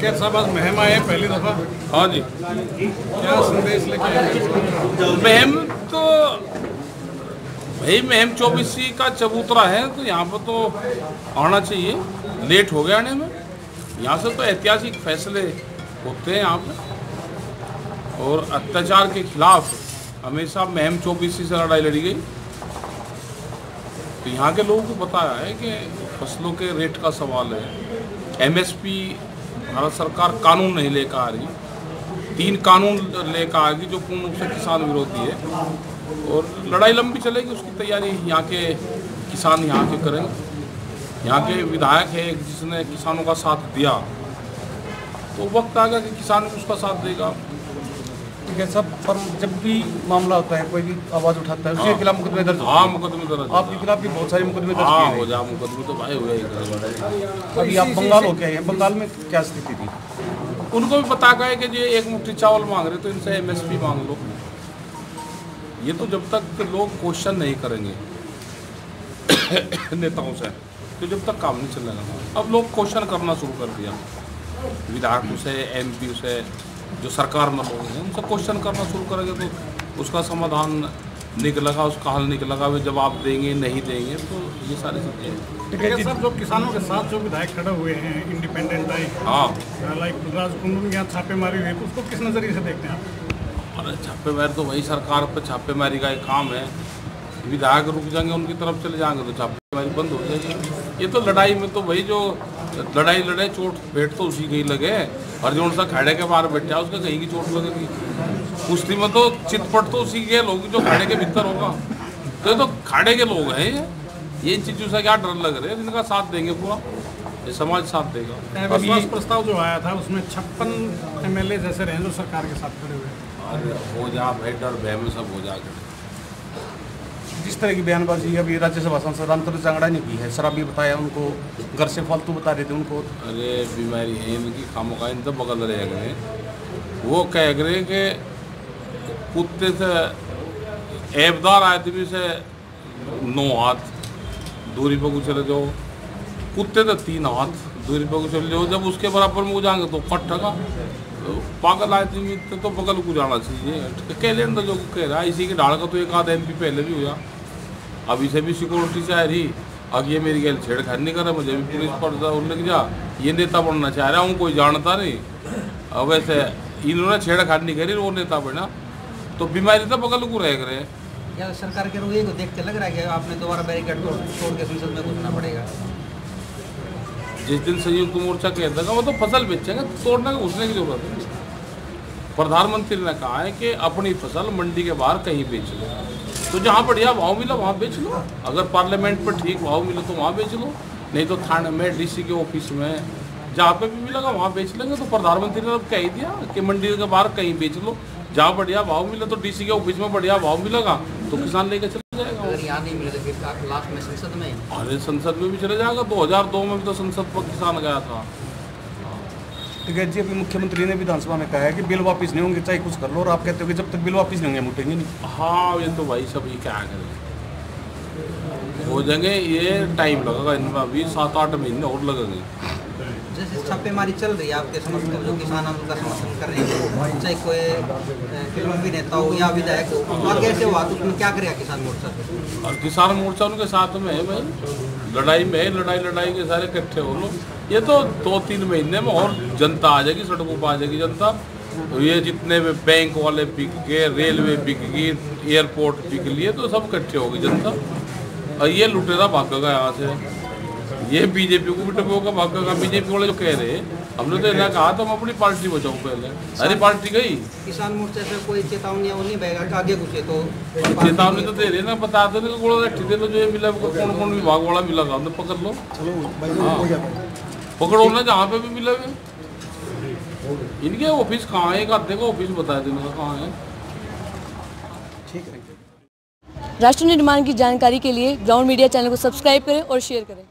साहब आज महम आए हैं पहली दफ़ा? हाँ जी। क्या संदेश लेके महम तो भाई महम चौबीसी का चबूतरा है तो यहाँ पर तो आना चाहिए। लेट हो गया आने में। यहाँ से तो ऐतिहासिक फैसले होते हैं यहाँ पे। और अत्याचार के खिलाफ हमेशा महम चौबीसी से लड़ाई लड़ी गई। तो यहाँ के लोगों को पता है कि फ़सलों के रेट का सवाल है। एमएसपी भारत सरकार कानून नहीं लेकर आ रही। तीन कानून लेकर आ गई जो पूर्ण रूप से किसान विरोधी है। और लड़ाई लंबी चलेगी, उसकी तैयारी यहाँ के किसान यहाँ के करेंगे। यहाँ के विधायक है, जिसने किसानों का साथ दिया। तो वक्त आ गया कि किसान उसका साथ देगा। है सब पर जब भी मामला होता है कोई भी आवाज़ उठाता है उसके खिलाफ मुकदमे दर्ज हाँ मुकदमे दर्ज आपके खिलाफ भी बहुत सारे मुकदमे दर्ज हाँ हो गए। जा मुकदमे तो भाई हुए अभी आप बंगाल हो गए हैं बंगाल में क्या स्थिति थी? उनको भी पता गया कि जो एक मुट्ठी चावल मांग रहे तो इनसे एमएसपी मांग लो। ये तो जब तक लोग क्वेश्चन नहीं करेंगे नेताओं से तो जब तक काम नहीं चलेगा अब लोग क्वेश्चन करना शुरू कर दिया। विधायकों से एम से जो सरकार में लोग हैं उनसे क्वेश्चन करना शुरू करेंगे तो उसका समाधान निकलेगा उसका हल निकलेगा वे जवाब देंगे नहीं देंगे तो ये सारी चीज़ें कैद साहब जो। किसानों के साथ जो विधायक खड़े हुए हैं इंडिपेंडेंट आई हाँ। लाइक राज कुंडू में यहाँ छापेमारी हुई तो उसको किस नज़रिए से देखते हैं आप? अरे छापेमारी तो वही सरकार पर छापेमारी का एक काम है। विधायक रुक जाएँगे उनकी तरफ़ चले जाएँगे तो छापेमारी बंद हो जाएगी। ये तो लड़ाई में तो वही जो लड़ाई लड़े चोट पेट तो उसी की लगे। और जो उनसा खड़े के बाहर बैठा उसका कहीं की चोट लगेगी कुश्ती में तो चितपट तो उसी के लोग जो खाड़े के भीतर होगा। तो ये तो खाड़े के लोग हैं ये। ये इन चीज़ों से क्या डर लग रहे हैं? इनका साथ देंगे पूरा। ये समाज साथ देगा। विश्वास प्रस्ताव जो आया था उसमें छप्पन एमएलए जैसे रहे जो सरकार के साथ खड़े हुए। अरे हो जा भाई डर भय में सब हो जाकर जिस तरह की बयानबाजी अभी राज्यसभा सांसद रामचंद्र चांगड़ा ने की है, शराबी बताया, उनको घर से फालतू बता रहे थे उनको। अरे, बीमारी है इनकी, खामों का इन तो बगल रहे गए वो कह रहे कि कुत्ते से ऐबदार आदमी से नौ हाथ दूरी पर चले जाओ कुत्ते तो तीन हाथ दूरी पर चले जाओ जब उसके बराबर में जाएँगे तो का तो पागल आदमी तो, तो बगल को जाना चाहिए कहले तो जो कह रहा है। इसी के ढाल का तो एक आध एम पहले भी हुआ अब इसे भी सिक्योरिटी से आ रही अब ये मेरी गैल छेड़खानी नहीं कर रहा मुझे भी पुलिस पर उल्लेख जा ये नेता बनना चाह रहा हूँ कोई जानता नहीं अब वैसे इन्होंने छेड़खानी करी वो नेता बना तो बीमारी तो बगल को रह या सरकार के रवैये को देख के लग रहा है। कि आपने दोबारा बैरिकेड तोड़ के संसद में घुसना पड़ेगा जिस दिन संयुक्त मोर्चा कह देगा वो तो फ़सल बेचेंगे, तोड़ने का घुसने की ज़रूरत नहीं। प्रधानमंत्री ने कहा है कि अपनी फ़सल मंडी के बाहर कहीं बेच लो। तो जहाँ बढ़िया भाव मिला, वहाँ बेच लो। अगर पार्लियामेंट पर ठीक भाव मिला तो वहाँ बेच लो। नहीं तो थाने में, डीसी के ऑफ़िस में, जहाँ पे भी मिलेगा, वहाँ बेच लेंगे। तो प्रधानमंत्री ने अब कह ही दिया कि मंडी के बाहर कहीं बेच लो। जहाँ बढ़िया भाव मिले तो डीसी के ऑफ़िस में बढ़िया भाव मिलेगा तो किसान लेके चले। जाएगा अगर यहाँ नहीं मिले तो फिर लास्ट में संसद में अरे संसद में भी चले जाएगा 2002 में भी तो संसद पर किसान गया था। ठीक है जी अभी मुख्यमंत्री ने विधानसभा में कहा है कि बिल वापस नहीं होंगे चाहे कुछ कर लो और आप कहते हो कि जब तक बिल वापस नहीं होंगे हम उठेंगे नहीं। हाँ ये तो भाई सब ये क्या करें। हो जाएँगे ये टाइम लगेगा इनमें अभी सात आठ महीने और लगेंगे। जैसे छापेमारी चल रही है, आपके समर्थक जो किसान आंदोलन का समर्थन कर रहे हैं। चाहे कोई फ़िल्म अभिनेता हो या विधायक हो और कैसे हुआ तो उसमें क्या करेगा किसान मोर्चा? और किसान मोर्चा उनके साथ में है भाई। लड़ाई में लड़ाई लड़ाई के सारे इकट्ठे हो लो ये तो दो तीन महीने में और जनता आ जाएगी, सड़कों पर आ जाएगी जनता। तो ये जितने भी बैंक वाले बिक गए, रेलवे बिक गई, एयरपोर्ट बिक लिए तो सब इकट्ठे होगी जनता। और ये लुटेरा भागेगा यहाँ से। ये बीजेपी को भी टपोगा का बीजेपी वाले जो कह रहे हैं। हमने तो इन्हें कहा था हम अपनी पार्टी बचाओ पहले। अरे पार्टी गई। किसान मोर्चा से कोई चेतावनी वो नहीं बहेगा कि आगे घुसे तो चेतावनी तो दे रहे ना बता दो ना गोला दे लो जो ये मिला कौन कौन विभाग वाला मिला था? हमने पकड़ लो। हाँ। पकड़ो ना जहाँ पे भी मिले इनके ऑफ़िस कहाँ है? एक आधे का ऑफ़िस बताया देने का कहाँ है। ठीक है। राष्ट्र निर्माण की जानकारी के लिए ग्राउंड मीडिया चैनल को सब्सक्राइब करें और शेयर करें।